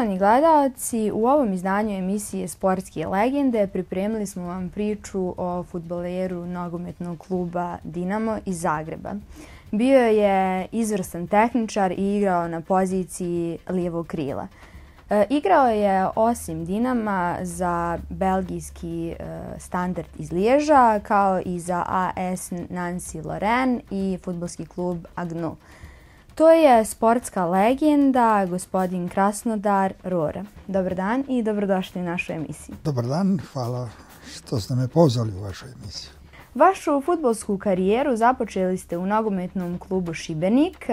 Poštovani gledalci, u ovom izdanju emisije Sportske legende pripremili smo vam priču o futboleru nogometnog kluba Dinamo iz Zagreba. Bio je izvrstan tehničar i igrao na poziciji lijevog krila. E, igrao je osim Dinama za belgijski e, standard iz Liježa kao i za AS Nancy Lorraine i futbolski klub Agnu. To je sportska legenda, gospodin Krasnodar Rora. Dobar dan i dobrodošli u našu emisiju. Dobar dan, hvala što ste me pozvali u vašu emisiju. Vašu futbolsku karijeru započeli ste u nogometnom klubu Šibenik.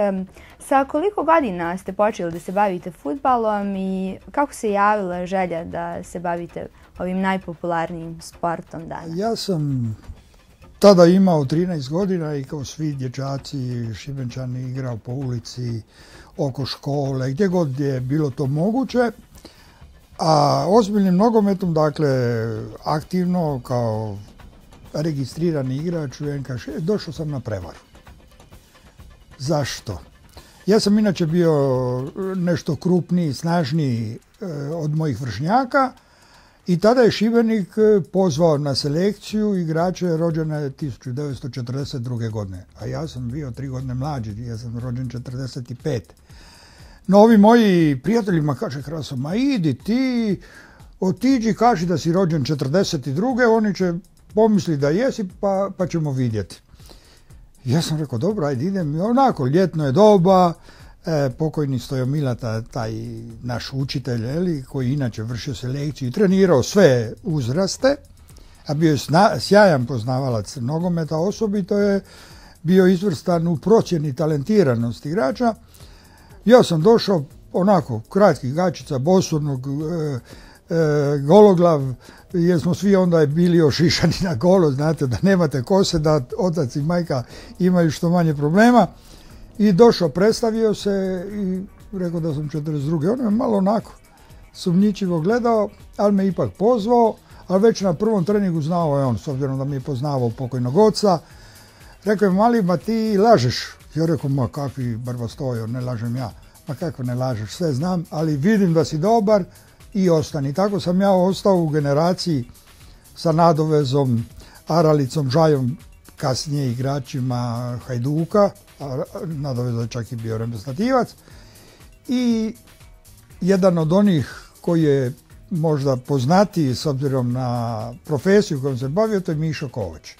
Sa koliko godina ste počeli da se bavite futbalom i kako se javila želja da se bavite ovim najpopularnijim sportom danas? Ja sam tada imao 13 godina i kao svi dječaci šibenčani igrao po ulici, oko škole, gdje god je bilo to moguće. A ozbiljnim nogometom, dakle, aktivno kao registrirani igrač u NK6, došao sam na prevaru. Zašto? Ja sam inače bio nešto krupniji, snažniji e, od mojih vršnjaka, i tada je Šibenik e, pozvao na selekciju igrače rođene 1942. godine. A ja sam bio tri godine mlađi, ja sam rođen 45. No ovi moji prijateljima kaže Kraso, ma idi ti, otiđi, kaži da si rođen 42. Oni će pomisli da jesi pa, pa ćemo vidjeti. Ja sam rekao, dobro, ajde idem. Onako, ljetno je doba, e, pokojni Stojomilata, taj naš učitelj, eli, koji inače vršio selekciju i trenirao sve uzraste, a bio je sjajan poznavalac nogometa, osobito je bio izvrstan u procjeni talentiranosti igrača. Ja sam došao onako kratkih gačica, bosurnog, e, e, gologlav, jer smo svi onda bili ošišani na golo, znate da nemate kose, da otac i majka imaju što manje problema. I došao, predstavio se i rekao da sam 42. On je malo onako sumnjičivo gledao, ali me ipak pozvao, ali već na prvom treningu znao je on, s obzirom da mi je poznavao pokojnog oca. Rekao je, mali, ma ti lažeš. Ja rekao, ma kakvi stojo, ne lažem ja. Ma kako ne lažeš, sve znam, ali vidim da si dobar i ostani. Tako sam ja ostao u generaciji sa nadovezom, Aralicom, Žajom, kasnije igračima Hajduka, nadovezao je čak i bio reprezentativac. I jedan od onih koji je možda poznatiji s obzirom na profesiju kojom se bavio, to je Mišo Kovač.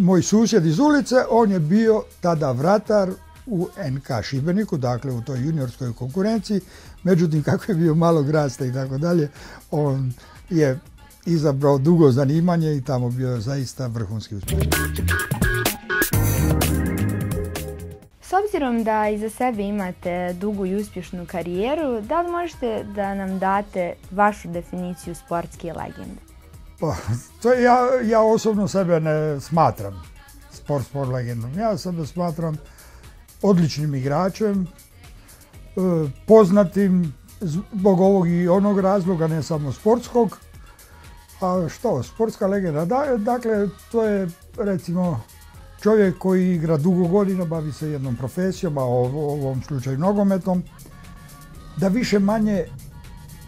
Moj susjed iz ulice, on je bio tada vratar u NK Šibeniku, dakle u toj juniorskoj konkurenciji, međutim kako je bio malog rasta i tako dalje, on je izabrao dugo zanimanje i tamo bio zaista vrhunski uspjeh. Obzirom da iza sebe imate dugu i uspješnu karijeru, da li možete da nam date vašu definiciju sportske legende? Pa, to ja, ja osobno sebe ne smatram sport, sport legendom. Ja sebe smatram odličnim igračem, e, poznatim zbog ovog i onog razloga, ne samo sportskog. A što, sportska legenda, dakle, to je recimo čovjek koji igra dugo godina, bavi se jednom profesijom, a u ovom slučaju nogometom, da više manje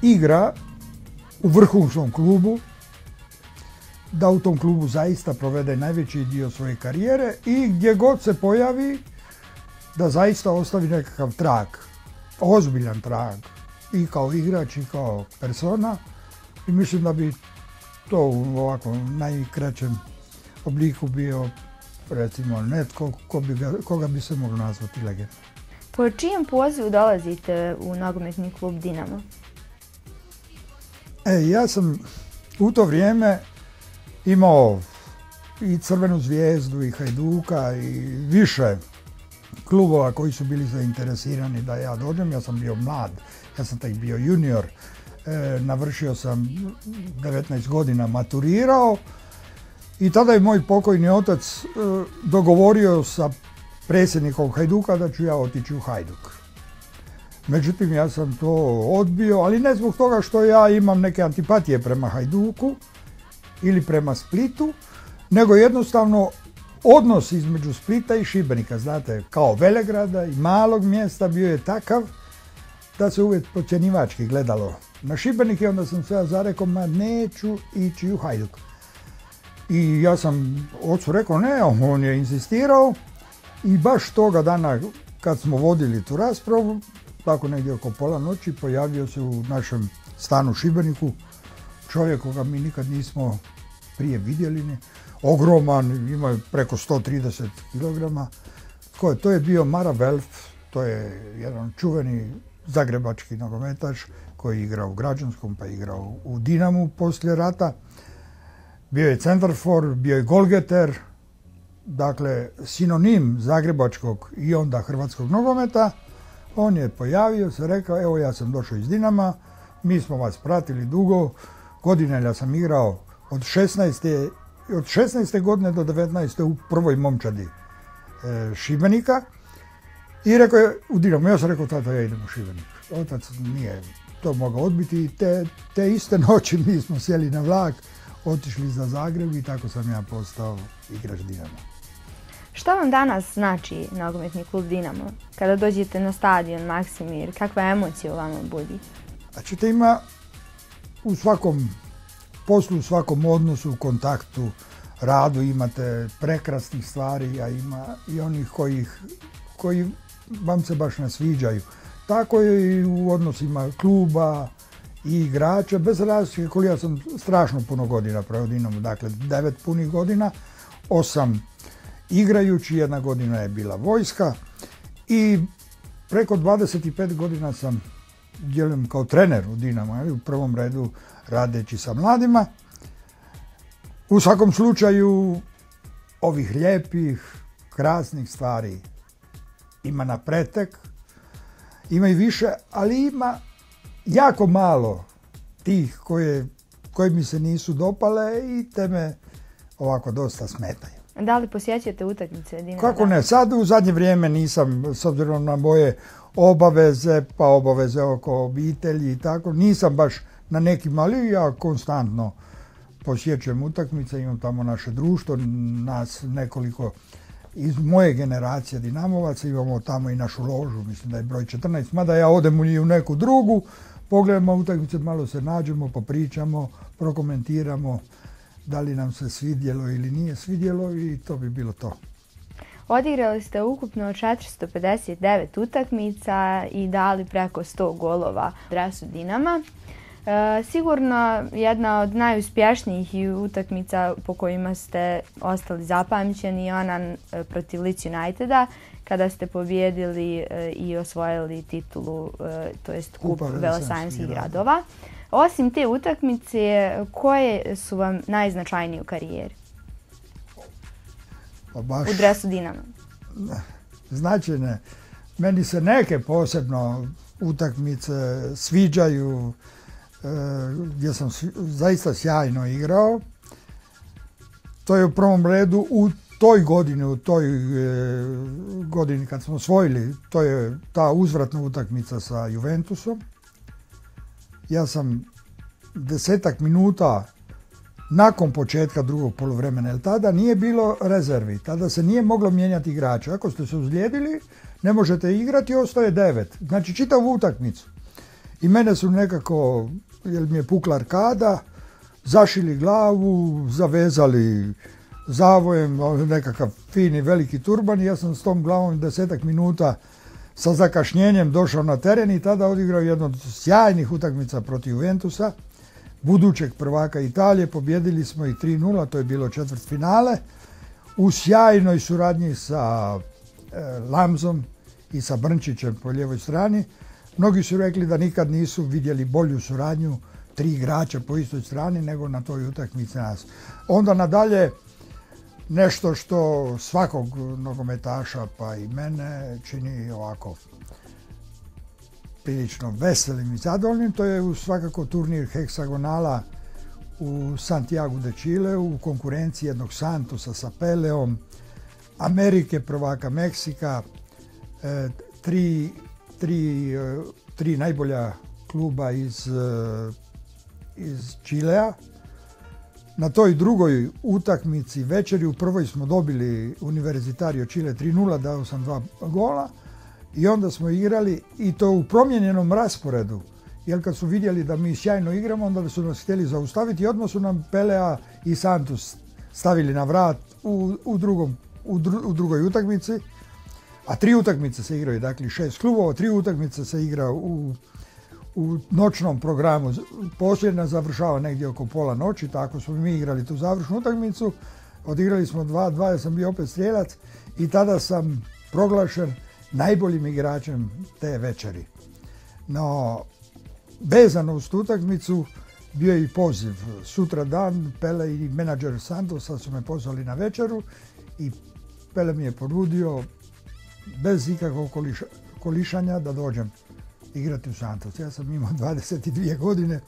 igra u vrhunskom klubu, da u tom klubu zaista provede najveći dio svoje karijere i gdje god se pojavi da zaista ostavi nekakav trag, ozbiljan trag i kao igrač i kao persona. I mislim da bi to u ovako najkraćem obliku bio recimo netko ko bi ga, koga bi se moglo nazvati legendom. Po čijem pozivu dolazite u nogometni klub Dinamo? E, ja sam u to vrijeme imao i Crvenu zvijezdu i Hajduka i više klubova koji su bili zainteresirani da ja dođem. Ja sam bio mlad, ja sam tek bio junior, e, navršio sam 19 godina, maturirao i tada je moj pokojni otac e, dogovorio sa predsjednikom Hajduka da ću ja otići u Hajduk. Međutim, ja sam to odbio, ali ne zbog toga što ja imam neke antipatije prema Hajduku ili prema Splitu, nego jednostavno odnos između Splita i Šibenika, znate, kao Velegrada i malog mjesta bio je takav da se uvijek podcjenjivački gledalo na Šibenik i onda sam se zarekao, ma neću ići u Hajduk. I ja sam ocu rekao ne, on je insistirao i baš toga dana kad smo vodili tu raspravu, tako negdje oko pola noći, pojavio se u našem stanu Šibeniku čovjek koga mi nikad nismo prije vidjeli, ogroman, ima preko 130 kg. To je bio Mara Velf, to je jedan čuveni zagrebački nogometaš koji je igrao u građanskom pa igrao u Dinamu poslije rata. Bio je centarfor, bio je golgeter, dakle sinonim zagrebačkog i onda hrvatskog nogometa. On je pojavio se, rekao, evo ja sam došao iz Dinama, mi smo vas pratili dugo, godine ja sam igrao od 16. od 16. godine do 19. u prvoj momčadi e, Šibenika i rekao je u Dinamo, ja sam rekao tata ja idem u Šibenik. Otac nije to mogao odbiti i te, te iste noći mi smo sjeli na vlak, otišli za Zagreb i tako sam ja postao igrač Dinamo. Šta vam danas znači nogometni klub Dinamo? Kada dođete na stadion Maksimir, kakva emocija u vama budi? A ćete ima u svakom poslu, u svakom odnosu, u kontaktu, radu imate prekrasnih stvari, a ima i onih kojih, koji vam se baš ne sviđaju. Tako je i u odnosima kluba i igrača, bez razlike koliko ja sam strašno puno godina provodinom, dakle devet punih godina, osam igrajući, jedna godina je bila vojska i preko 25 godina sam djelujem kao trener u Dinamo, u prvom redu radeći sa mladima. U svakom slučaju ovih lijepih, krasnih stvari ima na pretek, ima i više, ali ima jako malo tih koje, koje mi se nisu dopale i te me ovako dosta smetaju. Da li posjećujete utakmice? Kako ne, sad u zadnje vrijeme nisam, s obzirom na moje obaveze, pa obaveze oko obitelji i tako, nisam baš na nekim, ali ja konstantno posjećujem utakmice, imam tamo naše društvo, nas nekoliko iz moje generacije Dinamovaca, imamo tamo i našu ložu, mislim da je broj 14, mada ja odem u neku drugu, pogledamo utakmice, malo se nađemo, popričamo, prokomentiramo da li nam se svidjelo ili nije svidjelo i to bi bilo to. Odigrali ste ukupno 459 utakmica i dali preko 100 golova dresu Dinama. E, sigurno jedna od najuspješnijih utakmica po kojima ste ostali zapamćeni je ona e, protiv Leeds Uniteda kada ste pobjedili e, i osvojili titulu, to jest kup velosajemskih gradova. Osim te utakmice, koje su vam najznačajnije u karijeri? Pa baš, u dresu Dinama? Značajne. Meni se neke posebno utakmice sviđaju, e, gdje sam zaista sjajno igrao. To je u prvom redu u toj godini, u toj e, godini kad smo osvojili, to je ta uzvratna utakmica sa Juventusom. Ja sam desetak minuta nakon početka drugog poluvremena, jer tada nije bilo rezervi, tada se nije moglo mijenjati igrača. Ako ste se uzlijedili, ne možete igrati, ostaje devet. Znači čitavu utakmicu. I mene su nekako, jer mi je pukla arkada, zašili glavu, zavezali zavojem, nekakav fini veliki turban i ja sam s tom glavom desetak minuta sa zakašnjenjem došao na teren i tada odigrao jednu od sjajnih utakmica protiv Juventusa budućeg prvaka Italije. Pobjedili smo i 3-0, to je bilo četvrt finale. U sjajnoj suradnji sa e, Lamzom i sa Brnčićem po lijevoj strani. Mnogi su rekli da nikad nisu vidjeli bolju suradnju tri igrača po istoj strani nego na toj utakmici nas. Onda nadalje nešto što svakog nogometaša pa i mene čini ovako prilično veselim i zadovoljnim. To je svakako turnir heksagonala u Santiago de Chile u konkurenciji jednog Santosa sa Peleom, Amerike, prvaka Meksika, e, tri, tri, e, tri najbolja kluba iz, e, iz Čilea. Na toj drugoj utakmici večeri u prvoj smo dobili Univerzitario Chile 3-0, dao sam dva gola I onda smo igrali i to u promijenjenom rasporedu. Jer kad su vidjeli da mi sjajno igramo, onda su nas htjeli zaustaviti i odmah su nam Pelea i Santos stavili na vrat u, u, drugom, u, u drugoj utakmici. A tri utakmice se igraju, dakle šest klubova, tri utakmice se igra u, u noćnom programu. Posljedna završava negdje oko pola noći, tako smo mi igrali tu završnu utakmicu. Odigrali smo dva, dva, ja sam bio opet strijelac i tada sam proglašen najboljim igračem te večeri. No, vezano uz tu utakmicu bio je i poziv. Sutra dan Pele i menadžer Santosa su me pozvali na večeru i Pele mi je ponudio bez ikakvog kolišanja da dođem igrati u Santos. Ja sam imao 22 godine,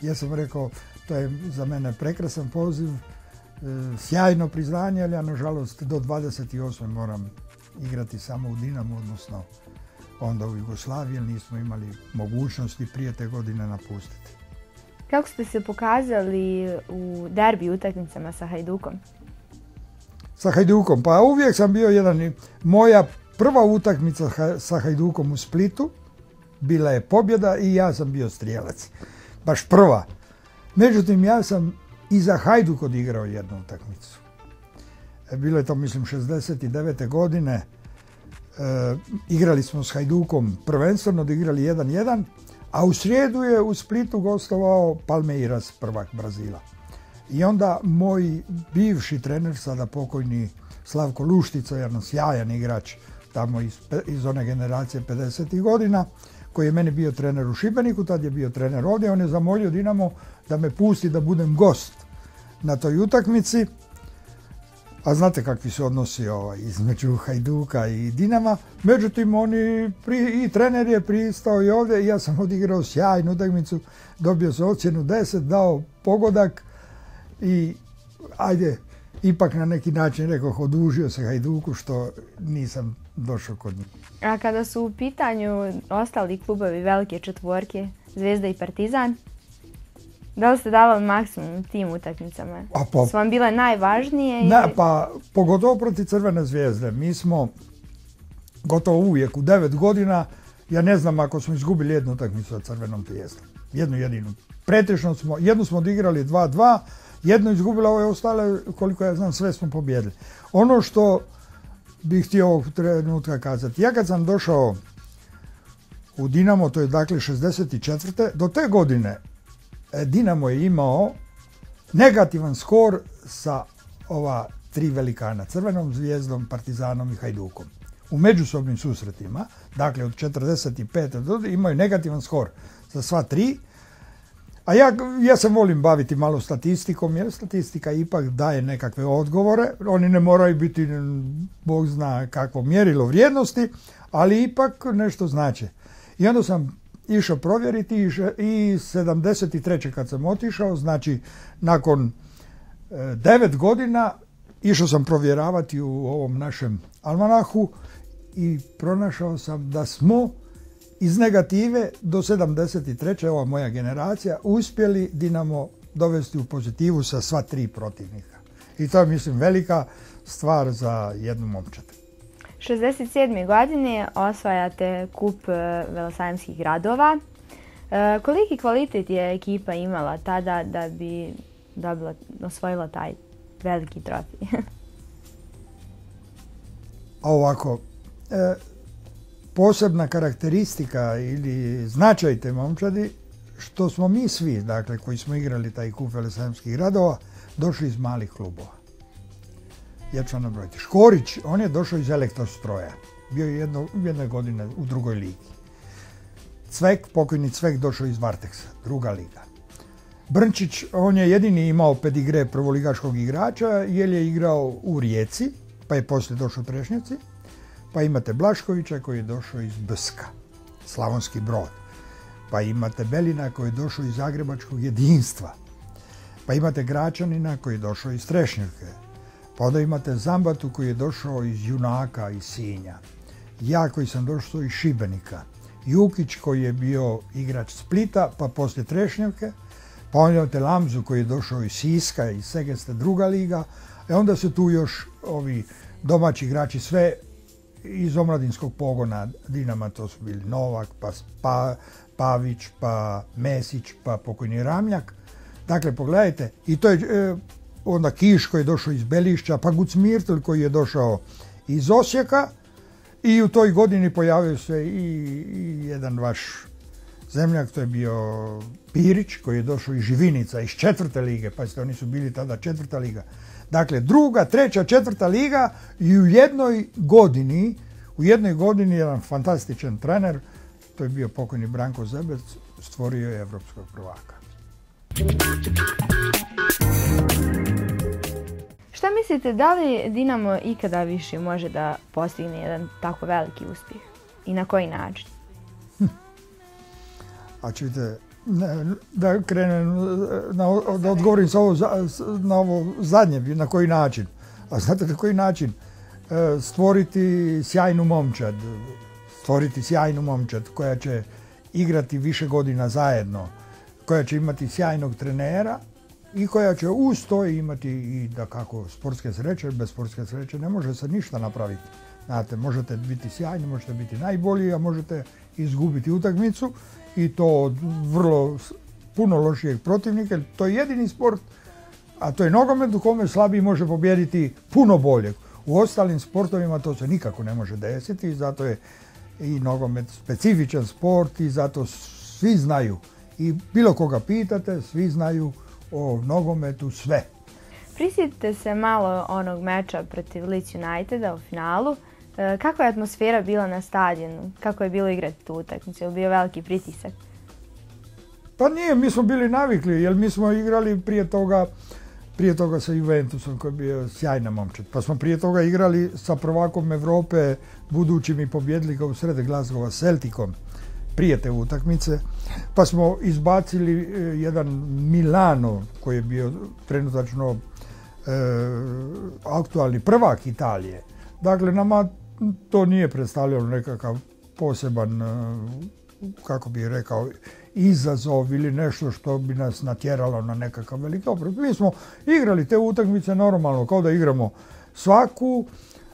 ja sam rekao to je za mene prekrasan poziv, e, sjajno priznanje, ali ja nažalost do 28. moram igrati samo u Dinamu, odnosno onda u Jugoslaviji, jer nismo imali mogućnosti prije te godine napustiti. Kako ste se pokazali u derbi utakmicama sa Hajdukom? Sa Hajdukom? Pa uvijek sam bio jedan, moja prva utakmica sa Hajdukom u Splitu bila je pobjeda i ja sam bio strijelac. Baš prva. Međutim, ja sam i za Hajduk odigrao jednu utakmicu. E, bilo je to, mislim, 69. godine. E, igrali smo s Hajdukom prvenstveno, odigrali 1-1, a u srijedu je u Splitu gostovao Palmeiras, prvak Brazila. I onda moj bivši trener, sada pokojni Slavko Luštica, jedan sjajan igrač tamo iz, iz one generacije 50. godina, koji je meni bio trener u Šibeniku, tad je bio trener ovdje, on je zamolio Dinamo da me pusti da budem gost na toj utakmici. A znate kakvi su odnosi ovaj, između Hajduka i Dinama. Međutim, oni i trener je pristao i ovdje ja sam odigrao sjajnu utakmicu, dobio sam ocjenu 10, dao pogodak i ajde, ipak na neki način rekao odužio se Hajduku što nisam došao kod njih. A kada su u pitanju ostali klubovi velike četvorke, Zvezda i Partizan, da li ste davali maksimum tim utakmicama? A pa, su vam bile najvažnije? Ne, pa pogotovo protiv Crvene zvijezde. Mi smo gotovo uvijek u devet godina, ja ne znam ako smo izgubili jednu utakmicu sa Crvenom zvijezdom. Jednu jedinu. Pretežno smo, jednu smo odigrali 2-2, jednu izgubila ove ostale, koliko ja znam, sve smo pobjedili. Ono što bih htio ovog trenutka kazati. Ja kad sam došao u Dinamo, to je dakle 64. Do te godine e, Dinamo je imao negativan skor sa ova tri velikana, Crvenom zvijezdom, Partizanom i Hajdukom. U međusobnim susretima, dakle od 45. do imaju negativan skor za sva tri, a ja, ja se volim baviti malo statistikom, jer statistika ipak daje nekakve odgovore. Oni ne moraju biti, Bog zna kakvo mjerilo vrijednosti, ali ipak nešto znače. I onda sam išao provjeriti i 73. kad sam otišao, znači nakon e, devet godina išao sam provjeravati u ovom našem almanahu i pronašao sam da smo iz negative do 73. ova moja generacija uspjeli Dinamo dovesti u pozitivu sa sva tri protivnika. I to je mislim velika stvar za jednu momčad. 67. godine osvajate kup e, velosajemskih gradova. E, koliki kvalitet je ekipa imala tada da bi dobila, osvojila taj veliki trofij? Ovako, e, posebna karakteristika ili značaj te momčadi što smo mi svi, dakle, koji smo igrali taj kup velesajemskih gradova, došli iz malih klubova. Ja ću vam nabrojiti. Škorić, on je došao iz elektrostroja. Bio je jedno, jedne godine u drugoj ligi. Cvek, pokojni Cvek, došao iz Varteksa, druga liga. Brnčić, on je jedini imao pedigre prvoligaškog igrača, jer je igrao u Rijeci, pa je poslije došao u Trešnjaci. Pa imate Blaškovića koji je došao iz Bska, Slavonski brod. Pa imate Belina koji je došao iz Zagrebačkog jedinstva. Pa imate Gračanina koji je došao iz Trešnjake. Pa onda imate Zambatu koji je došao iz Junaka, iz Sinja. Ja koji sam došao iz Šibenika. Jukić koji je bio igrač Splita, pa poslije Trešnjevke. Pa onda imate Lamzu koji je došao iz Siska, iz Segesta druga liga. E onda su tu još ovi domaći igrači sve iz omladinskog pogona Dinama, to su bili Novak, pa, pa Pavić, pa Mesić, pa pokojni Ramljak. Dakle, pogledajte, i to je e, onda Kiš koji je došao iz Belišća, pa Gucmirtel koji je došao iz Osijeka i u toj godini pojavio se i, i jedan vaš zemljak, to je bio Pirić koji je došao iz Živinica, iz četvrte lige, pazite oni su bili tada četvrta liga. Dakle, druga, treća, četvrta liga i u jednoj godini, u jednoj godini jedan fantastičan trener, to je bio pokojni Branko Zebec, stvorio je evropskog prvaka. Šta mislite, da li Dinamo ikada više može da postigne jedan tako veliki uspjeh? I na koji način? A čujte, da krenem, da odgovorim ovo, na ovo zadnje, na koji način. A znate na koji način? E, stvoriti sjajnu momčad, stvoriti sjajnu momčad koja će igrati više godina zajedno, koja će imati sjajnog trenera i koja će uz to imati i da kako sportske sreće, bez sportske sreće ne može se ništa napraviti. Znate, možete biti sjajni, možete biti najbolji, a možete izgubiti utakmicu i to od vrlo puno lošijeg protivnika. To je jedini sport, a to je nogomet u kome slabiji može pobijediti puno boljeg. U ostalim sportovima to se nikako ne može desiti i zato je i nogomet specifičan sport i zato svi znaju i bilo koga pitate, svi znaju o nogometu sve. Prisjetite se malo onog meča protiv Leeds Uniteda u finalu. E, kakva je atmosfera bila na stadionu? Kako je bilo igrati tu utakmicu? Je bio veliki pritisak? Pa nije, mi smo bili navikli, jer mi smo igrali prije toga prije toga sa Juventusom koji je bio sjajna momčad. Pa smo prije toga igrali sa prvakom Evrope, budućim i u srede Glasgowa Celticom prije te utakmice. Pa smo izbacili e, jedan Milano koji je bio trenutačno e, aktualni prvak Italije. Dakle, nama to nije predstavljalo nekakav poseban, e, kako bih rekao, izazov ili nešto što bi nas natjeralo na nekakav veliki oprot. Mi smo igrali te utakmice normalno, kao da igramo svaku,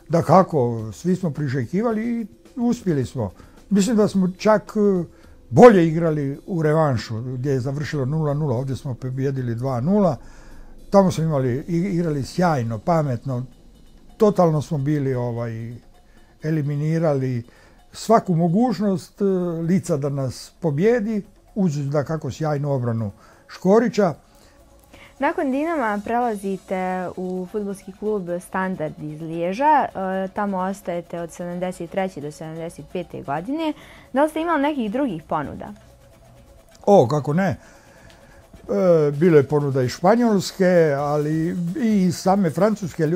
da kako, svi smo priželjkivali i uspjeli smo. Mislim da smo čak e, bolje igrali u revanšu gdje je završilo 0-0, ovdje smo pobjedili 2-0. Tamo smo imali, igrali sjajno, pametno, totalno smo bili ovaj, eliminirali svaku mogućnost e, lica da nas pobjedi, uz da kako sjajnu obranu Škorića. Nakon Dinama prelazite u futbolski klub Standard iz Liježa. E, tamo ostajete od 73. do 75. godine. Da li ste imali nekih drugih ponuda? O, kako ne. E, bilo je ponuda i španjolske, ali i same francuske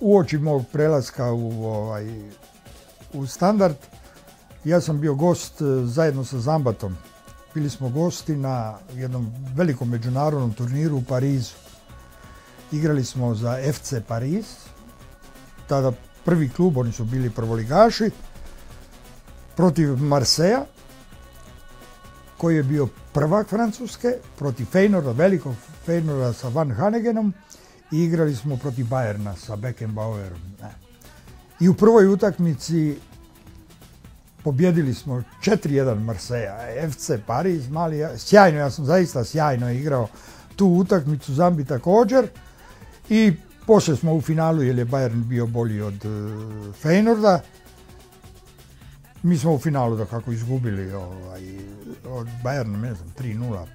uoči mog prelaska u, ovaj, u standard. Ja sam bio gost e, zajedno sa Zambatom bili smo gosti na jednom velikom međunarodnom turniru u Parizu. Igrali smo za FC Pariz, tada prvi klub, oni su bili prvoligaši, protiv Marseja, koji je bio prvak Francuske, protiv Feynorda, velikog Feynorda sa Van Hanegenom i igrali smo protiv Bayerna sa Beckenbauerom. I u prvoj utakmici pobjedili smo 4-1 Marseja, FC Paris, mali, sjajno, ja sam zaista sjajno igrao tu utakmicu, Zambi također i poslije smo u finalu jer je Bayern bio bolji od uh, Feynorda. Mi smo u finalu da kako izgubili ovaj, od Bayerna, ne znam, 3-0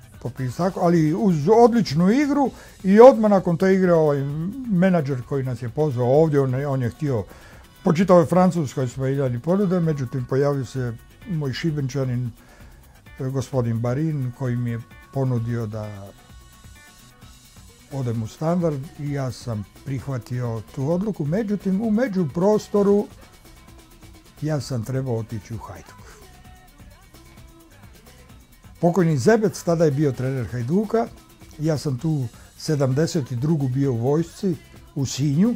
ali uz odličnu igru i odmah nakon te igre ovaj menadžer koji nas je pozvao ovdje, on je htio po čitavoj Francuskoj smo igrali ponude, međutim pojavio se moj šibenčanin e, gospodin Barin koji mi je ponudio da odem u standard i ja sam prihvatio tu odluku. Međutim, u među prostoru ja sam trebao otići u Hajduk. Pokojni Zebec tada je bio trener Hajduka. Ja sam tu 72. bio u vojsci u Sinju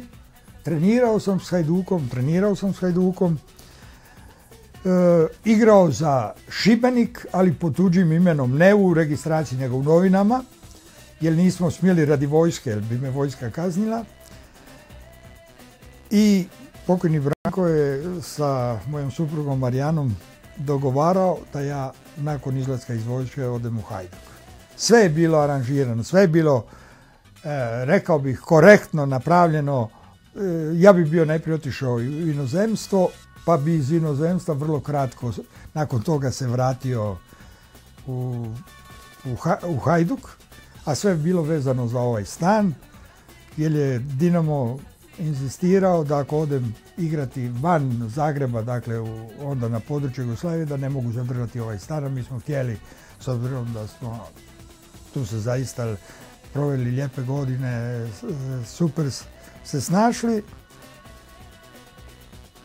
Trenirao sam s Hajdukom, trenirao sam s Hajdukom, e, igrao za Šibenik, ali pod tuđim imenom, ne u registraciji, nego u novinama, jer nismo smjeli radi vojske, jer bi me vojska kaznila. I pokojni Branko je sa mojom suprugom Marijanom dogovarao da ja nakon izlaska iz vojske odem u Hajduk. Sve je bilo aranžirano, sve je bilo, e, rekao bih, korektno napravljeno. E, ja bi bio najprije otišao u inozemstvo, pa bi iz inozemstva vrlo kratko nakon toga se vratio u, u, Hajduk, a sve je bilo vezano za ovaj stan, jer je Dinamo inzistirao da ako odem igrati van Zagreba, dakle onda na području Jugoslavije, da ne mogu zadržati ovaj stan, mi smo htjeli, s obzirom da smo tu se zaista proveli lijepe godine, super se snašli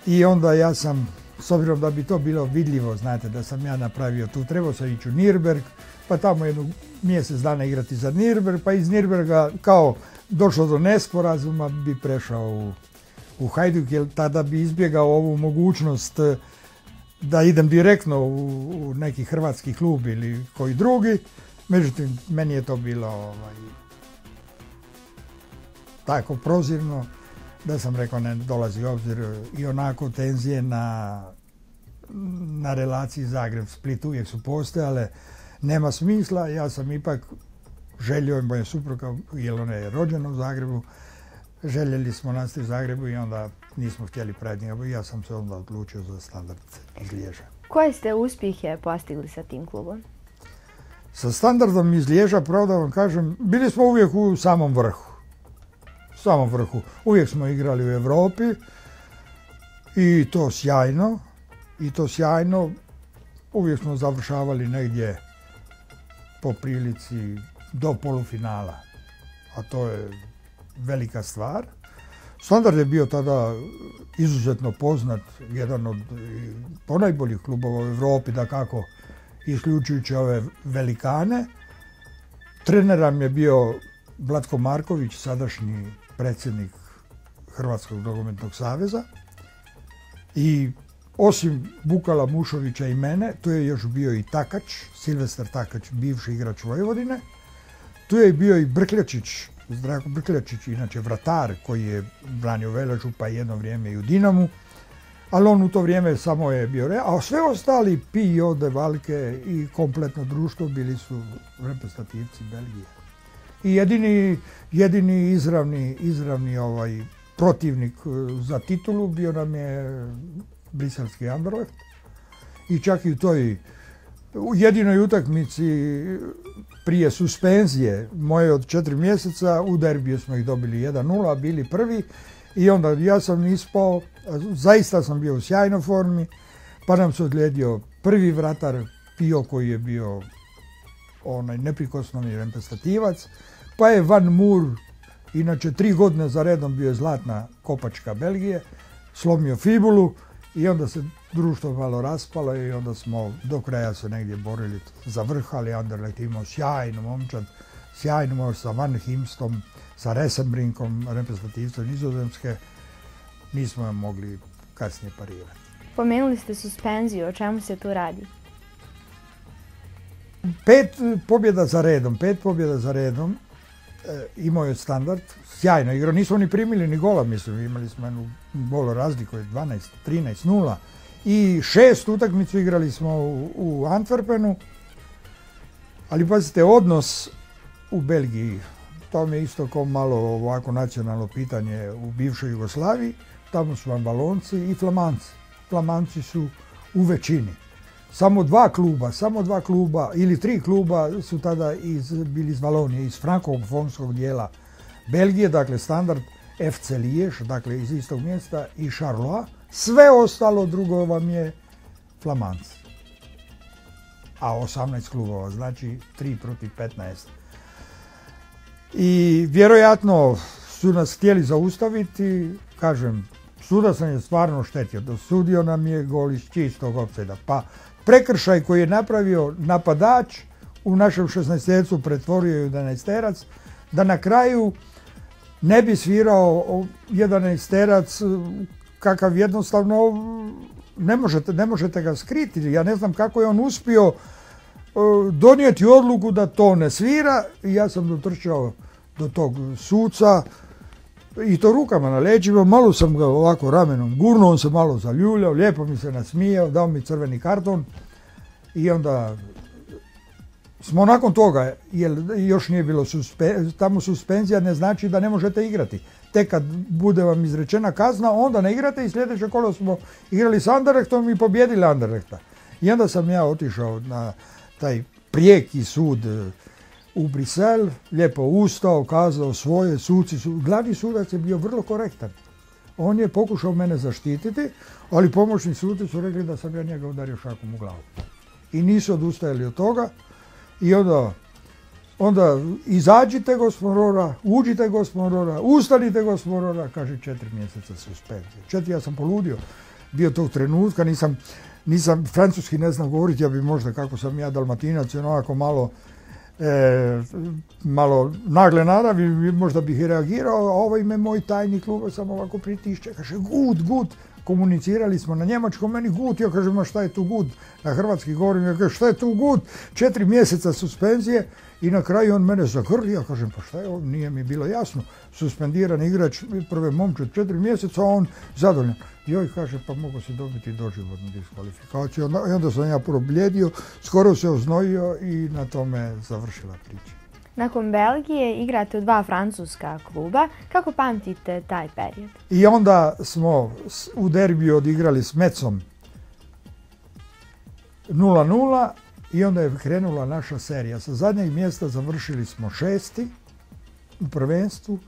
i onda ja sam, s obzirom da bi to bilo vidljivo, znate, da sam ja napravio tu, trebao sam ići u Nirberg, pa tamo jednu mjesec dana igrati za Nirberg, pa iz Nirberga kao došlo do nesporazuma bi prešao u, u Hajduk, jer tada bi izbjegao ovu mogućnost eh, da idem direktno u, neki hrvatski klub ili koji drugi. Međutim, meni je to bilo ovaj, tako prozirno da sam rekao ne dolazi obzir i onako tenzije na, na relaciji Zagreb-Split uvijek su postojale, nema smisla, ja sam ipak želio i moja supruga, jer ona je rođena u Zagrebu, željeli smo nastaviti u Zagrebu i onda nismo htjeli praviti i ja sam se onda odlučio za standard iz Liježa. Koje ste uspjehe postigli sa tim klubom? Sa standardom iz Liježa, pravda vam kažem, bili smo uvijek u samom vrhu. Samom vrhu. Uvijek smo igrali u Europi i to sjajno. I to sjajno. Uvijek smo završavali negdje po prilici do polufinala. A to je velika stvar. Standard je bio tada izuzetno poznat, jedan od ponajboljih klubova u Europi, da kako isključujući ove velikane. Treneram je bio Vlatko Marković, sadašnji predsjednik Hrvatskog nogometnog saveza. I osim Bukala Mušovića i mene, tu je još bio i Takač, Silvestar Takač, bivši igrač Vojvodine. Tu je bio i Brkljačić, Zdravko Brkljačić, inače vratar koji je branio Veležu pa jedno vrijeme i u Dinamu. Ali on u to vrijeme samo je bio re, a sve ostali Pi, Ode, Valke i kompletno društvo bili su reprezentativci Belgije. I jedini, jedini izravni, izravni ovaj protivnik e, za titulu bio nam je briselski Anderlecht. I čak i u toj u jedinoj utakmici prije suspenzije moje od četiri mjeseca u derbiju smo ih dobili 1-0, bili prvi i onda ja sam ispao, zaista sam bio u sjajnoj formi, pa nam se odlijedio prvi vratar Pio koji je bio onaj neprikosnovni reprezentativac, pa je Van Moor, inače tri godine za redom bio je zlatna kopačka Belgije, slomio fibulu i onda se društvo malo raspalo i onda smo do kraja se negdje borili za vrh, ali Anderlecht imao sjajnu momčad, sjajnu sa Van Himstom, sa Resenbrinkom, reprezentativcem nizozemske, nismo je mogli kasnije parirati. Pomenuli ste suspenziju, o čemu se tu radi? Pet pobjeda za redom, pet pobjeda za redom, imao je standard, sjajno igrao, nismo ni primili ni gola, mislim, imali smo jednu golo razliku, 12, 13, 0 i šest utakmicu igrali smo u, u Antwerpenu, ali pazite, odnos u Belgiji, to mi je isto kao malo ovako nacionalno pitanje u bivšoj Jugoslaviji, tamo su vam Valonci i Flamanci. Flamanci su u većini. Samo dva kluba, samo dva kluba ili tri kluba su tada iz, bili iz Valonije, iz frankofonskog dijela Belgije, dakle standard FC Liješ, dakle iz istog mjesta i Charleroi. Sve ostalo drugo vam je Flamanci. A 18 klubova, znači 3 protiv 15. I vjerojatno su nas htjeli zaustaviti, kažem, suda sam je stvarno štetio, dosudio nam je gol iz čistog opceda. Pa prekršaj koji je napravio napadač u našem 16 pretvorio je u 11 da na kraju ne bi svirao 11 kakav jednostavno ne možete, ne možete ga skriti. Ja ne znam kako je on uspio e, donijeti odluku da to ne svira i ja sam dotrčao do tog suca i to rukama na leđima, malo sam ga ovako ramenom gurnuo, on se malo zaljuljao, lijepo mi se nasmijao, dao mi crveni karton i onda smo nakon toga, jer još nije bilo suspe, tamo suspenzija ne znači da ne možete igrati. Tek kad bude vam izrečena kazna, onda ne igrate i sljedeće kolo smo igrali s Anderlechtom i pobjedili Anderlechta. I onda sam ja otišao na taj prijeki sud u Brisel, lijepo ustao, kazao svoje, suci su, glavni sudac je bio vrlo korektan. On je pokušao mene zaštititi, ali pomoćni suci su rekli da sam ja njega udario šakom u glavu. I nisu odustajali od toga i onda, onda izađite gospodora, uđite gospodora, ustanite gospodora, kaže četiri mjeseca suspenzije. Četiri, ja sam poludio bio tog trenutka, nisam, nisam francuski ne znam govoriti, ja bi možda kako sam ja dalmatinac, onako malo e, malo nagle naravi, možda bih i reagirao, a ovaj me moj tajni klub sam ovako pritišće, kaže gud, gud, komunicirali smo na njemačkom, meni gud, ja kažem, ma šta je tu gud, na hrvatski govorim, ja kažem, šta je tu gud, četiri mjeseca suspenzije i na kraju on mene zagrli, ja kažem, pa šta je ovo, nije mi bilo jasno, suspendiran igrač prve momče četiri mjeseca, a on zadovoljan. Joj, kaže, pa mogu se dobiti doživotnu diskvalifikaciju. I onda sam ja probljedio, skoro se oznojio i na tome završila priča. Nakon Belgije igrate u dva francuska kluba. Kako pamtite taj period? I onda smo u derbiju odigrali s Mecom 0-0 i onda je krenula naša serija. Sa zadnjeg mjesta završili smo šesti u prvenstvu,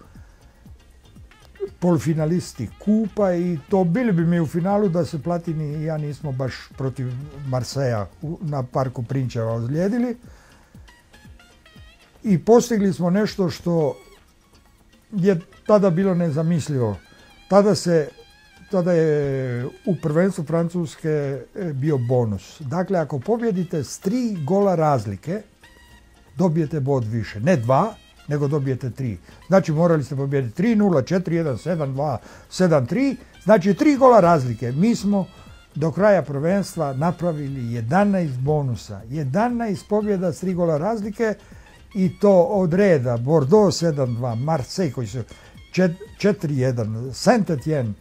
polufinalisti kupa i to bili bi mi u finalu da se Platini i ja nismo baš protiv Marseja na parku Prinčeva ozlijedili i postigli smo nešto što je tada bilo nezamislivo. Tada se tada je u prvenstvu Francuske e, bio bonus. Dakle, ako pobjedite s tri gola razlike, dobijete bod više. Ne dva, nego dobijete tri. Znači, morali ste pobijediti 3-0, 4-1, 7-2, 7-3. Znači, tri gola razlike. Mi smo do kraja prvenstva napravili 11 bonusa. 11 pobjeda s tri gola razlike i to od reda Bordeaux 7-2, Marseille koji su 4-1, Saint Etienne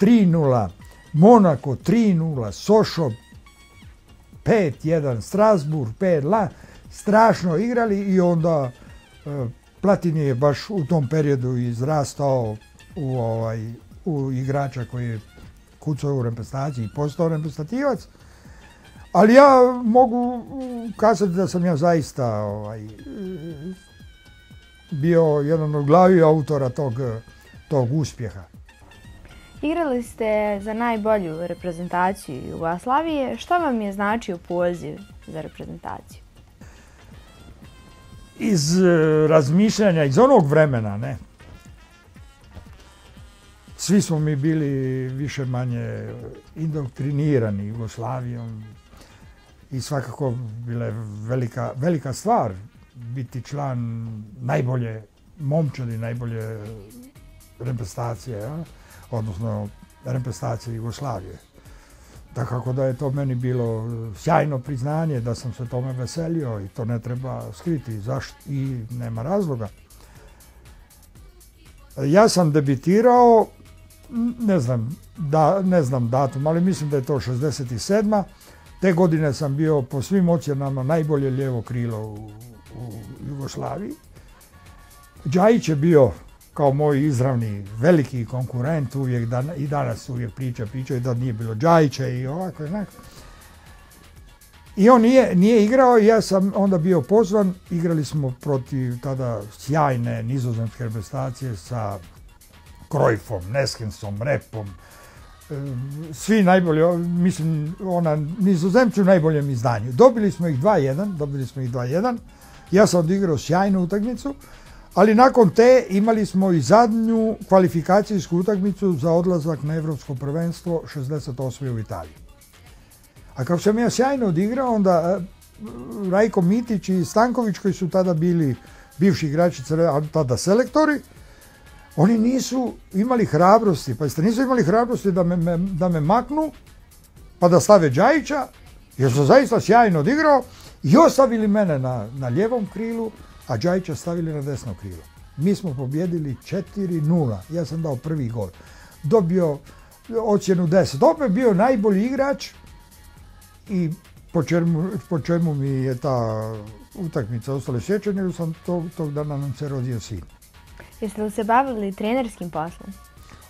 3-0, Monaco 3-0, Sošo 5-1, Strasbourg 5 strašno igrali i onda Platini je baš u tom periodu izrastao u, ovaj, u igrača koji je kucao u reprezentaciji i postao reprezentativac. Ali ja mogu kazati da sam ja zaista ovaj, bio jedan od glavi autora tog, tog uspjeha. Igrali ste za najbolju reprezentaciju Jugoslavije. Što vam je značio poziv za reprezentaciju? Iz e, razmišljanja, iz onog vremena, ne. Svi smo mi bili više manje indoktrinirani Jugoslavijom, i svakako bila je velika, velika stvar biti član najbolje momčadi, najbolje reprezentacije, odnosno reprezentacije Jugoslavije. Tako da je to meni bilo sjajno priznanje da sam se tome veselio i to ne treba skriti zašto i nema razloga. Ja sam debitirao, ne znam, da, ne znam datum, ali mislim da je to 67. Te godine sam bio po svim ocjenama najbolje lijevo krilo u, Jugoslaviji. Đajić je bio kao moj izravni veliki konkurent, uvijek i danas uvijek priča, priča da nije bilo Đajića i ovako i I on nije, nije igrao i ja sam onda bio pozvan, igrali smo protiv tada sjajne nizozemske reprezentacije sa Krojfom, Neskensom, Repom, svi najbolji, mislim, ona, nizozemci u najboljem izdanju. Dobili smo ih 2-1, dobili smo ih 2-1. Ja sam odigrao sjajnu utakmicu, ali nakon te imali smo i zadnju kvalifikacijsku utakmicu za odlazak na Europsko prvenstvo 68. u Italiji. A kako sam ja sjajno odigrao, onda e, Rajko Mitić i Stanković koji su tada bili bivši igrači, a tada selektori, oni nisu imali hrabrosti, pa jeste nisu imali hrabrosti da me, da me maknu, pa da stave Đajića, jer sam zaista sjajno odigrao i ostavili mene na, na lijevom krilu, a Đajića stavili na desno krilo. Mi smo pobjedili 4-0. Ja sam dao prvi gol. Dobio ocjenu 10. Opet bio najbolji igrač i po čemu, po čemu mi je ta utakmica ostala sjećanja jer sam tog, tog dana nam se rodio sin. Jeste li se bavili trenerskim poslom?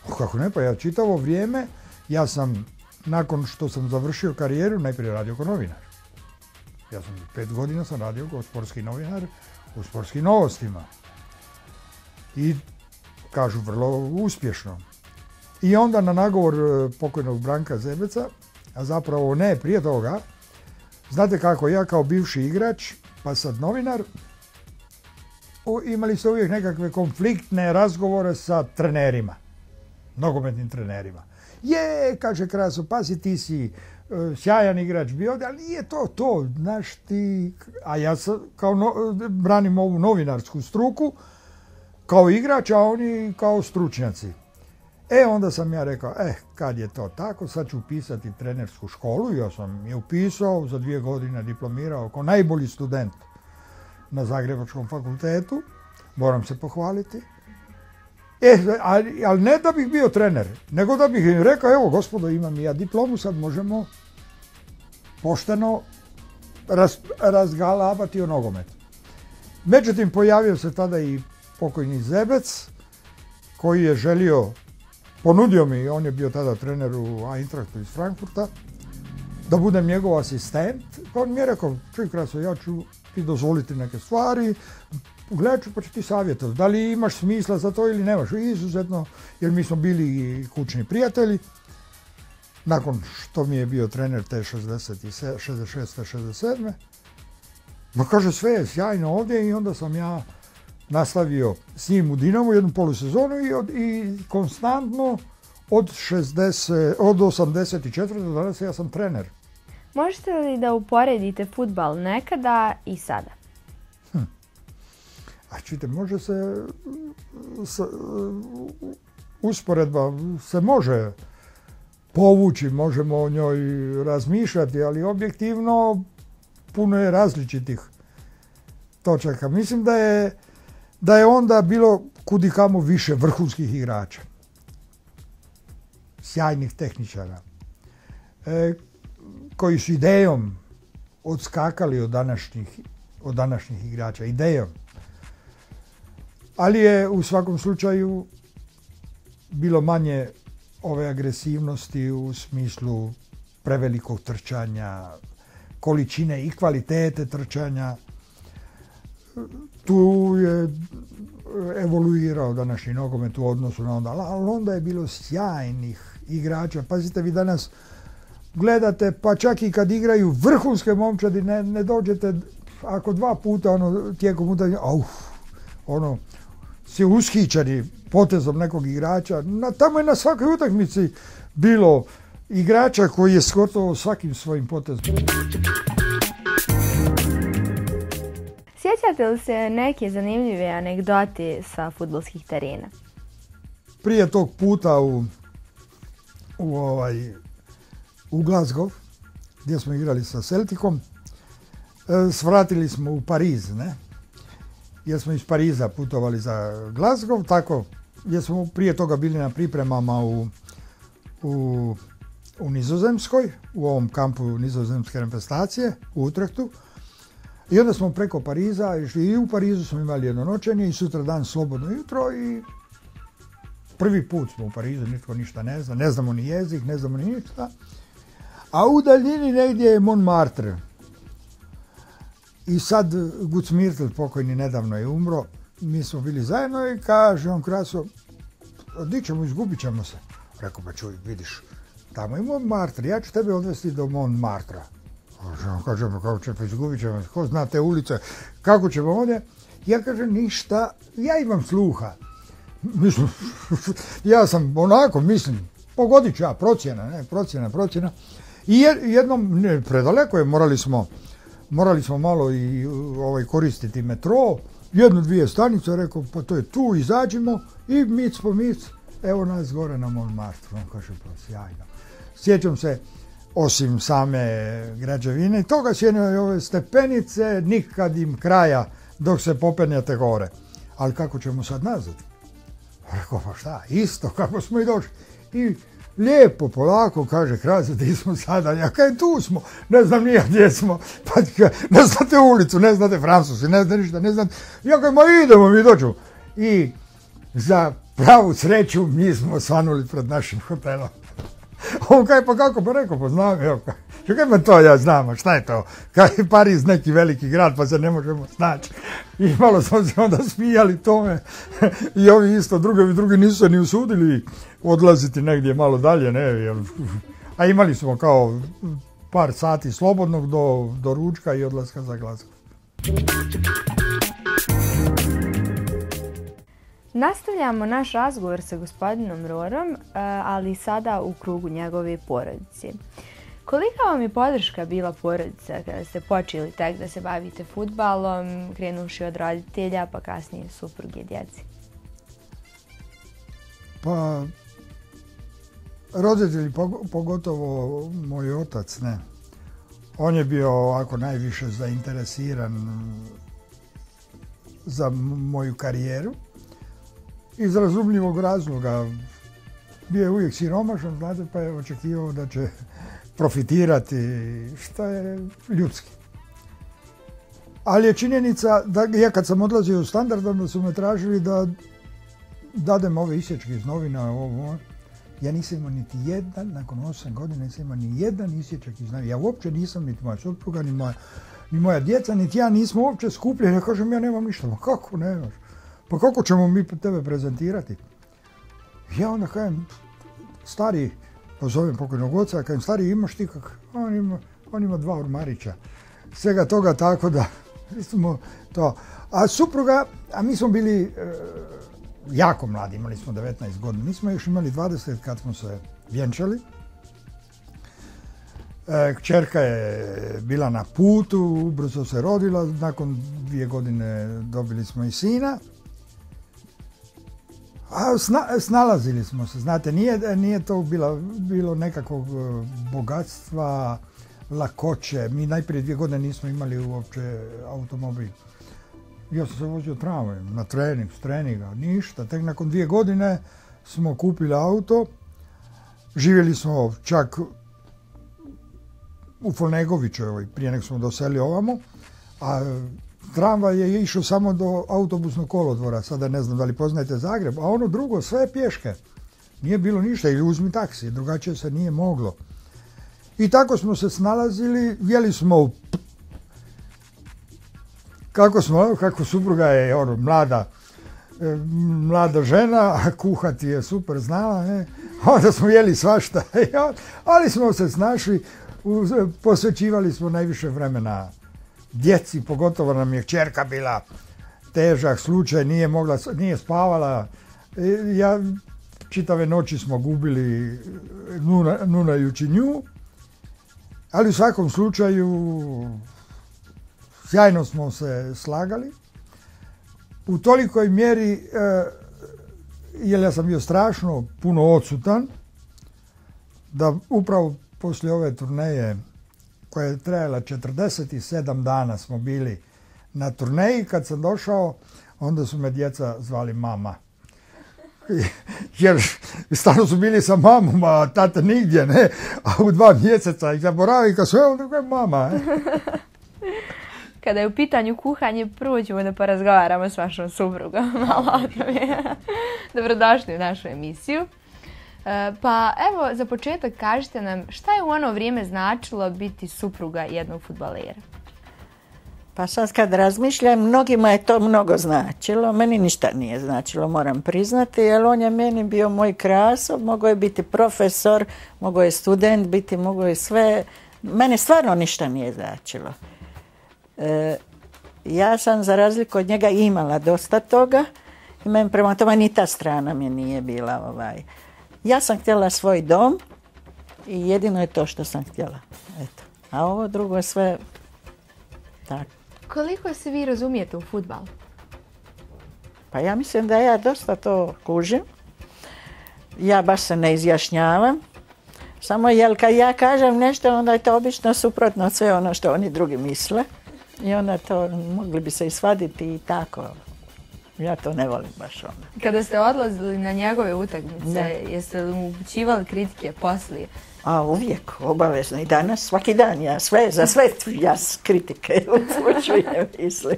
O, kako ne, pa ja čitavo vrijeme, ja sam nakon što sam završio karijeru najprije radio kao novinar. Ja sam pet godina sam radio kao sportski novinar u sportskim novostima. I kažu vrlo uspješno. I onda na nagovor e, pokojnog Branka Zebeca, a zapravo ne prije toga, znate kako, ja kao bivši igrač, pa sad novinar, imali ste uvijek nekakve konfliktne razgovore sa trenerima, nogometnim trenerima. Je, kaže Kraso, pazi ti si sjajan igrač bio, ali nije to to, znaš ti, a ja sam, kao branim ovu novinarsku struku, kao igrač, a oni kao stručnjaci. E, onda sam ja rekao, eh, kad je to tako, sad ću upisati trenersku školu. Ja sam je upisao, za dvije godine diplomirao kao najbolji student na Zagrebačkom fakultetu. Moram se pohvaliti. E, ali, ne da bih bio trener, nego da bih im rekao, evo gospodo, imam ja diplomu, sad možemo pošteno raz, razgalabati o nogomet. Međutim, pojavio se tada i pokojni Zebec, koji je želio Ponudio mi, on je bio tada trener u Eintrachtu iz Frankfurta, da budem njegov asistent. On mi je rekao, čuj kraso, ja ću ti dozvoliti neke stvari, gledat ću pa ću ti savjetovati. Da li imaš smisla za to ili nemaš? Izuzetno, jer mi smo bili kućni prijatelji. Nakon što mi je bio trener te 66. 67. Ma kaže, sve je sjajno ovdje i onda sam ja nastavio s njim u Dinamu jednu polusezonu i, i konstantno od, 60, od 84. do danas ja sam trener. Možete li da uporedite futbal nekada i sada? A čujte, može se, usporedba se može povući, možemo o njoj razmišljati, ali objektivno puno je različitih točaka. Mislim da je da je onda bilo kudikamo više vrhunskih igrača. Sjajnih tehničara. E, koji su idejom odskakali od današnjih, od današnjih igrača. Idejom. Ali je u svakom slučaju bilo manje ove agresivnosti u smislu prevelikog trčanja, količine i kvalitete trčanja tu je evoluirao današnji nogomet u odnosu na onda, ali onda je bilo sjajnih igrača. Pazite, vi danas gledate, pa čak i kad igraju vrhunske momčadi, ne, ne dođete, ako dva puta ono, tijekom utakmice, auf, ono, si ushićeni potezom nekog igrača, na, tamo je na svakoj utakmici bilo igrača koji je skotovo svakim svojim potezom. Sjećate li se neke zanimljive anegdote sa futbolskih terena? Prije tog puta u, u, ovaj, u Glasgow, gdje smo igrali sa Celticom, e, svratili smo u Pariz, ne? Jer smo iz Pariza putovali za Glasgow, tako, gdje smo prije toga bili na pripremama u, u, u Nizozemskoj, u ovom kampu nizozemske reprezentacije, u Utrechtu. I onda smo preko Pariza išli i u Parizu smo imali jedno noćenje i sutra dan slobodno jutro i prvi put smo u Parizu, nitko ništa ne zna, ne znamo ni jezik, ne znamo ni ništa. A u daljini negdje je Montmartre. I sad Gucmirtel pokojni nedavno je umro, mi smo bili zajedno i kaže on kraso, di ćemo, izgubit ćemo se. Rekao, pa čuj, vidiš, tamo je Montmartre, ja ću tebe odvesti do Montmartra. Kažemo, kako će, pa izgubit ćemo, ko zna te ulice, kako ćemo ovdje? Ja kažem, ništa, ja imam sluha. Mislim, ja sam onako, mislim, pogodit ću ja, procjena, ne, procjena, procjena. I jednom, predaleko je, morali smo, morali smo malo i ovaj, koristiti metro, jednu, dvije stanice, rekao, pa to je tu, izađimo i mic po mic, evo nas gore na Montmartre. On kaže, pa sjajno. Sjećam se, osim same građevine. I toga i ove stepenice, nikad im kraja dok se popenjate gore. ali kako ćemo sad nazad? Rekao, pa šta, isto kako smo i došli. I lijepo, polako, kaže Kraza, di smo sada, ja kaj tu smo, ne znam nija gdje smo, pa ne znate ulicu, ne znate Francuski, ne znate ništa, ne znate, ja kaj, ma idemo, mi dođemo. I za pravu sreću mi smo svanuli pred našim hotelom. On kaj, pa kako, pa rekao, pa znam, evo, kaj pa to ja znam, šta je to? Kaj je Pariz neki veliki grad, pa se ne možemo snaći. I malo smo se onda smijali tome. I ovi isto, drugi, drugi nisu se ni usudili odlaziti negdje malo dalje, ne, a imali smo kao par sati slobodnog do, do ručka i odlaska za Glasgow. Nastavljamo naš razgovor sa gospodinom Rorom, e, ali sada u krugu njegove porodice. Kolika vam je podrška bila porodica kada ste počeli tek da se bavite futbalom, krenuši od roditelja pa kasnije supruge i djeci? Pa, roditelji, pogotovo moj otac, ne. On je bio ovako najviše zainteresiran za moju karijeru iz razumljivog razloga. Bio je uvijek siromašan, znate, pa je očekivao da će profitirati, što je ljudski. Ali je činjenica da ja kad sam odlazio u standard, onda su me tražili da dadem ove isječke iz novina, ovo, ja nisam imao niti jedan, nakon osam godina nisam imao ni jedan isječak iz novina. Ja uopće nisam, niti moja supruga, ni moja, ni moja djeca, niti ja nismo uopće skupljeni. Ja kažem, ja nemam ništa. Ma kako nemaš? Pa kako ćemo mi tebe prezentirati? Ja onda kažem, stari, pozovem pokojnog oca, kažem, stari imaš ti kak? On ima, on dva ormarića. Svega toga tako da smo to. A supruga, a mi smo bili e, jako mladi, imali smo 19 godina. Mi smo još imali 20 kad smo se vjenčali. E, kćerka je bila na putu, ubrzo se rodila, nakon dvije godine dobili smo i sina. A snalazili smo se, znate, nije, nije to bilo, bilo nekakvog e, bogatstva, lakoće. Mi najprije dvije godine nismo imali uopće automobil. Ja sam se vozio tramvajem, na trening, s treninga, ništa. Tek nakon dvije godine smo kupili auto. Živjeli smo čak u Folnegovićevoj, prije nek smo doseli ovamo. A tramvaj je išao samo do autobusnog kolodvora, sada ne znam da li poznajete Zagreb, a ono drugo sve je pješke. Nije bilo ništa ili uzmi taksi, drugačije se nije moglo. I tako smo se snalazili, jeli smo kako smo, kako supruga je ono, mlada, e, mlada žena, a kuhati je super znala, ne? onda smo jeli svašta, ali smo se snašli, posvećivali smo najviše vremena djeci, pogotovo nam je čerka bila težak slučaj, nije mogla, nije spavala. E, ja, čitave noći smo gubili nuna, nunajući nju, ali u svakom slučaju sjajno smo se slagali. U tolikoj mjeri, e, jer ja sam bio strašno puno odsutan, da upravo poslije ove turneje koja je trajala 47 dana smo bili na turneji. Kad sam došao, onda su me djeca zvali mama. Jer stano su bili sa mamom, a tata nigdje, ne? A u dva mjeseca ih zaboravi, kad su evo, je mama. Kada je u pitanju kuhanje, prvo ćemo da porazgovaramo s vašom suprugom. Malo Dobrodošli u našu emisiju. E, pa evo, za početak kažite nam šta je u ono vrijeme značilo biti supruga jednog futbalera? Pa sad kad razmišljam, mnogima je to mnogo značilo, meni ništa nije značilo, moram priznati, jer on je meni bio moj kraso, mogao je biti profesor, mogao je student biti, mogao je sve, meni stvarno ništa nije značilo. E, ja sam za razliku od njega imala dosta toga i meni prema tome ni ta strana mi nije bila ovaj, ja sam htjela svoj dom i jedino je to što sam htjela. Eto. A ovo drugo je sve tako. Koliko se vi razumijete u futbal? Pa ja mislim da ja dosta to kužim. Ja baš se ne izjašnjavam. Samo jel kad ja kažem nešto, onda je to obično suprotno sve ono što oni drugi misle. I onda to mogli bi se i svaditi i tako. Ja to ne volim baš onda. Kada ste odlazili na njegove utakmice, jeste li mu upućivali kritike poslije? A uvijek, obavezno. I danas, svaki dan ja sve, za sve ja s kritike upućujem, mislim.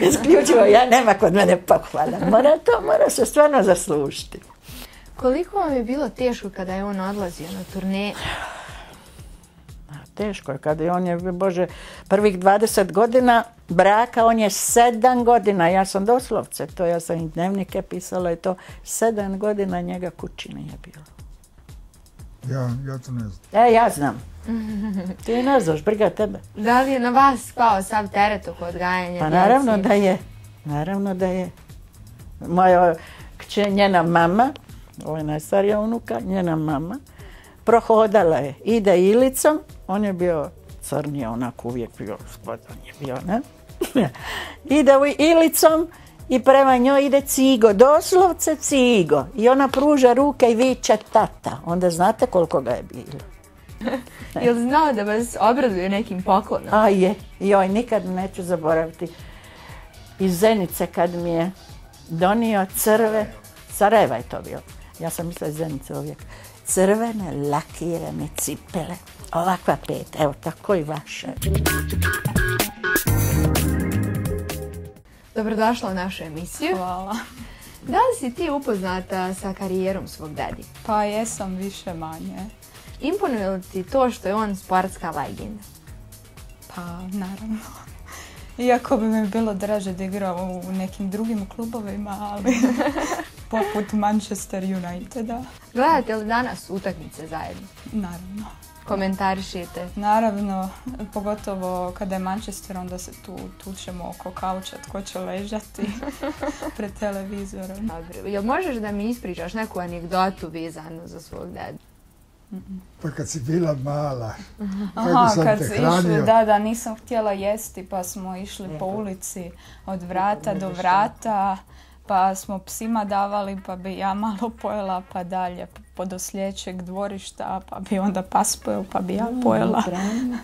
Isključivo, ja nema kod mene pohvala. Mora to, mora se stvarno zaslužiti. Koliko vam je bilo teško kada je on odlazio na turneje? Teško je, kada je on je, bože, prvih 20 godina braka, on je sedam godina, ja sam doslovce, to ja sam i dnevnike pisala i to, sedam godina njega kući nije bilo. Ja, ja to ne znam. E, ja znam. Ti ne znaš, briga tebe. Da li je na vas spao sav teret oko odgajanja Pa naravno da je, naravno da je. Moja kće, njena mama, ovo je najstarija unuka, njena mama, prohodala je, ide Ilicom, on je bio crni, onak uvijek bio, on je bio, ne? ide u Ilicom i prema njoj ide cigo, doslovce cigo. I ona pruža ruke i viče tata. Onda znate koliko ga je bilo. Je li znao da vas obraduje nekim poklonom? A je, joj, nikad neću zaboraviti. Iz Zenice kad mi je donio crve, Sarajeva je to bio, ja sam mislila iz Zenice uvijek, crvene lakirane cipele, ovakva pet, evo tako i vaše. Dobrodošla u našu emisiju. Hvala. Da li si ti upoznata sa karijerom svog dedi? Pa jesam više manje. Imponuje li ti to što je on sportska legenda? Pa naravno. Iako bi mi bilo draže da igrao u nekim drugim klubovima, ali poput Manchester Uniteda, Gledate li danas utakmice zajedno? naravno. Komentarišete? Naravno, pogotovo kada je Manchester, onda se tu tučemo oko kauča tko će ležati pred televizorom. Dobro. Jel možeš da mi ispričaš neku anegdotu vezanu za svog dedu? Pa kad si bila mala, kako Aha, sam kad te išli, da, da, nisam htjela jesti pa smo išli po ulici od vrata do vrata, pa smo psima davali pa bi ja malo pojela pa dalje po do sljedećeg dvorišta pa bi onda pas pojel pa bi ja pojela.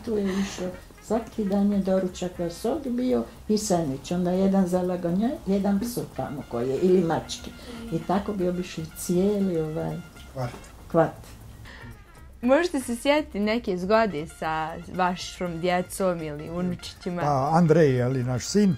tu je išao. Svaki dan je doručak sok bio i sandvič. Onda jedan za lagonje, jedan psu tamo koji je, ili mački. I tako bi obišli cijeli ovaj Kvart. kvart. Možete se sjetiti neke zgode sa vašom djecom ili unučićima? Pa Andrej, ali naš sin,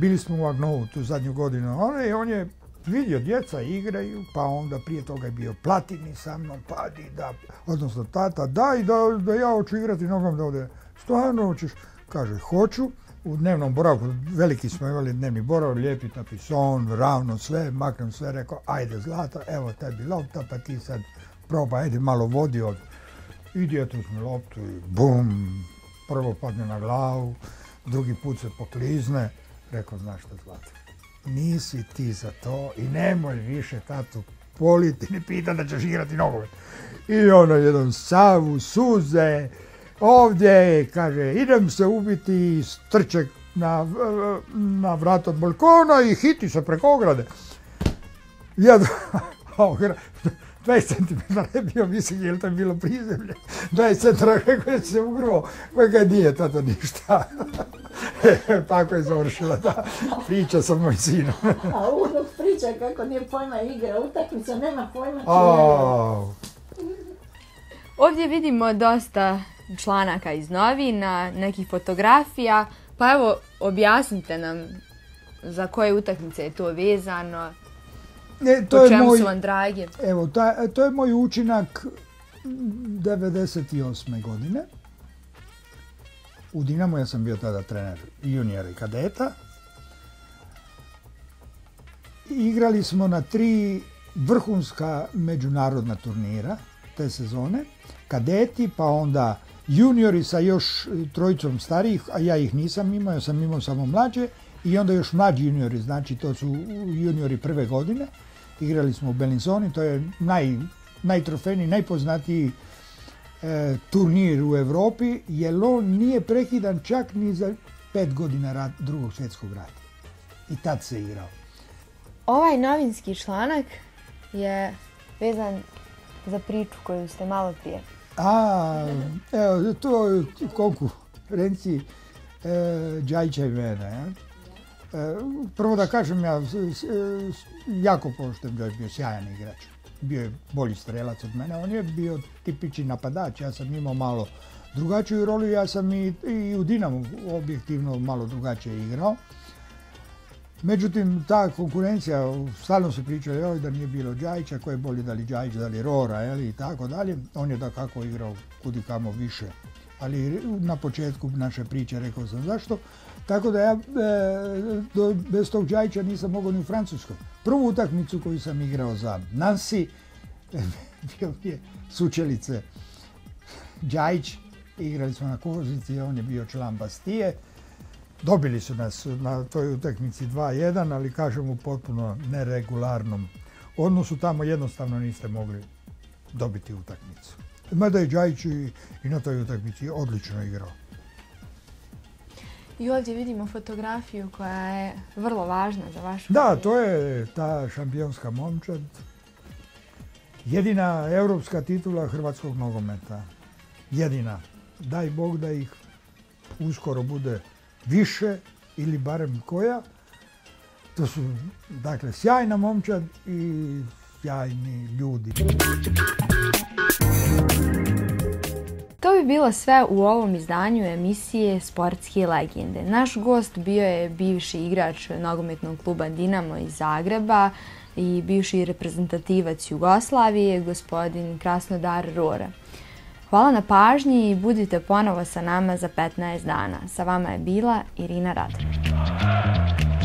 bili smo u Agnovu tu zadnju godinu. On je, on je vidio djeca igraju, pa onda prije toga je bio platini sa mnom, pa di da, odnosno tata, daj da, da ja hoću igrati nogom da ovdje. Stvarno hoćeš? Kaže, hoću. U dnevnom boravku, veliki smo imali dnevni boravak, lijepi tapison, ravno sve, maknem sve, rekao, ajde zlata, evo tebi lopta, pa ti sad probaj, ajde malo vodi od i djetu uzme loptu i bum, prvo padne na glavu, drugi put se poklizne. Rekao, znaš što zlata, nisi ti za to i nemoj više tatu politi ni pita da ćeš igrati nogomet. I ono jedan savu, suze, ovdje, kaže, idem se ubiti, strče na, na vrat od balkona i hiti se preko ograde. Ja, 20 cm je bio visok, jer to je bilo prizemlje. 20 cm rekao je se ugrvo, kojega nije tato ništa. Tako je završila ta priča sa mojim sinom. A priča kako nije pojma igra, utakmica nema pojma. Ovdje vidimo dosta članaka iz novina, nekih fotografija, pa evo objasnite nam za koje utakmice je to vezano, Ne, to po je čemu moj, su vam dragi. evo, ta- to je moj učinak 98. godine. U Dinamu ja sam bio tada trener juniora i kadeta. Igrali smo na tri vrhunska međunarodna turnira te sezone. Kadeti, pa onda juniori sa još trojicom starijih, a ja ih nisam imao, ja sam imao samo mlađe. I onda još mlađi juniori, znači to su juniori prve godine. Igrali smo u Bellinzoni, to je naj, najtrofejniji, najpoznatiji e, turnir u Europi, jer on nije prekidan čak ni za pet godina rat, drugog svjetskog rata. I tad se igrao. Ovaj novinski članak je vezan za priču koju ste malo prije. A, evo, to je konkurenciji e, Đajića i mene. Ja? Prvo da kažem, ja jako poštem da je bio sjajan igrač. Bio je bolji strelac od mene, on je bio tipični napadač, ja sam imao malo drugačiju rolu, ja sam i, i u Dinamu objektivno malo drugačije igrao. Međutim, ta konkurencija, stalno se priča joj da nije bilo Đajića, ko je bolji da li Đajić, da li Rora, i tako dalje. On je da kako igrao kudi kamo više. Ali na početku naše priče rekao sam zašto. Tako da ja e, bez tog Đajića nisam mogao ni u Francuskoj. Prvu utakmicu koju sam igrao za Nancy, bio je sučelice Đajić, igrali smo na Kozici, on je bio član Bastije. Dobili su nas na toj utakmici 2-1, ali kažem u potpuno neregularnom odnosu. Tamo jednostavno niste mogli dobiti utakmicu. Mada je Đajić i, na toj utakmici odlično igrao. I ovdje vidimo fotografiju koja je vrlo važna za vašu Da, to je ta šampionska momčad. Jedina europska titula hrvatskog nogometa. Jedina. Daj Bog da ih uskoro bude više ili barem koja. To su, dakle, sjajna momčad i sjajni ljudi. To bi bilo sve u ovom izdanju emisije Sportske legende. Naš gost bio je bivši igrač nogometnog kluba Dinamo iz Zagreba i bivši reprezentativac Jugoslavije, gospodin Krasnodar Rora. Hvala na pažnji i budite ponovo sa nama za 15 dana. Sa vama je bila Irina Radonić.